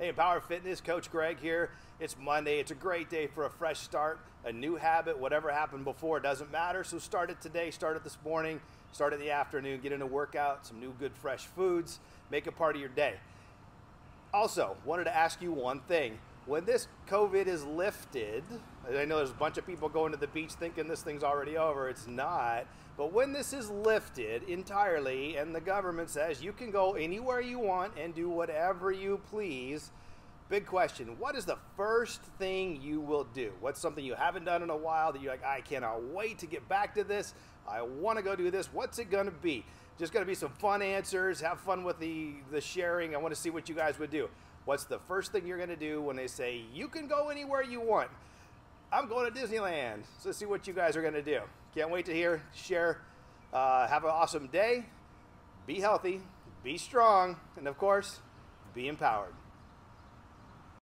Hey, Empower Fitness, Coach Greg here. It's Monday. It's a great day for a fresh start, a new habit. Whatever happened before doesn't matter. So start it today, start it this morning, start it in the afternoon, get in a workout, some new good fresh foods, make it part of your day. Also, wanted to ask you one thing. When this COVID is lifted, I know there's a bunch of people going to the beach thinking this thing's already over. It's not. But when this is lifted entirely and the government says you can go anywhere you want and do whatever you please, big question what is the first thing you will do? What's something you haven't done in a while that you're like, I cannot wait to get back to this? I want to go do this. What's it going to be? Just going to be some fun answers. Have fun with the, the sharing. I want to see what you guys would do. What's the first thing you're going to do when they say you can go anywhere you want? I'm going to Disneyland. So see what you guys are going to do. Can't wait to hear, share. Uh, have an awesome day. Be healthy, be strong, and of course, be empowered.